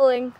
Bowling.